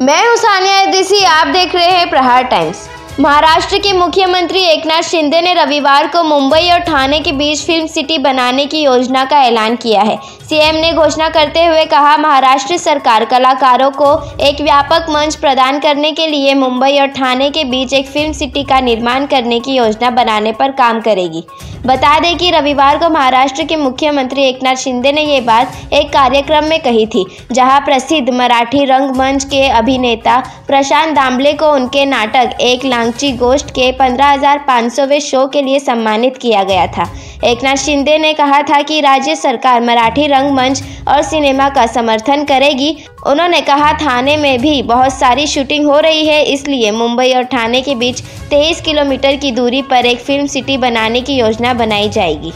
मैं हूँ सानिया देसी आप देख रहे हैं प्रहार टाइम्स। महाराष्ट्र के मुख्यमंत्री एकनाथ शिंदे ने रविवार को मुंबई और ठाणे के बीच फ़िल्म सिटी बनाने की योजना का ऐलान किया है। सीएम ने घोषणा करते हुए कहा, महाराष्ट्र सरकार कलाकारों को एक व्यापक मंच प्रदान करने के लिए मुंबई और ठाणे के बीच एक फ़िल्म सिटी का निर्माण करने की योजना बनाने पर काम करेगी। बता दें कि रविवार को महाराष्ट्र के मुख्यमंत्री एकनाथ शिंदे ने ये बात एक कार्यक्रम में कही थी, जहाँ प्रसिद्ध मराठी रंगमंच के अभिनेता प्रशांत दामले को उनके नाटक एक लांगची गोष्ट के पंद्रह हज़ार पाँच सौवें शो के लिए सम्मानित किया गया था। एकनाथ शिंदे ने कहा था कि राज्य सरकार मराठी रंगमंच और सिनेमा का समर्थन करेगी। उन्होंने कहा, थाने में भी बहुत सारी शूटिंग हो रही है, इसलिए मुंबई और थाने के बीच 23 किलोमीटर की दूरी पर एक फ़िल्म सिटी बनाने की योजना बनाई जाएगी।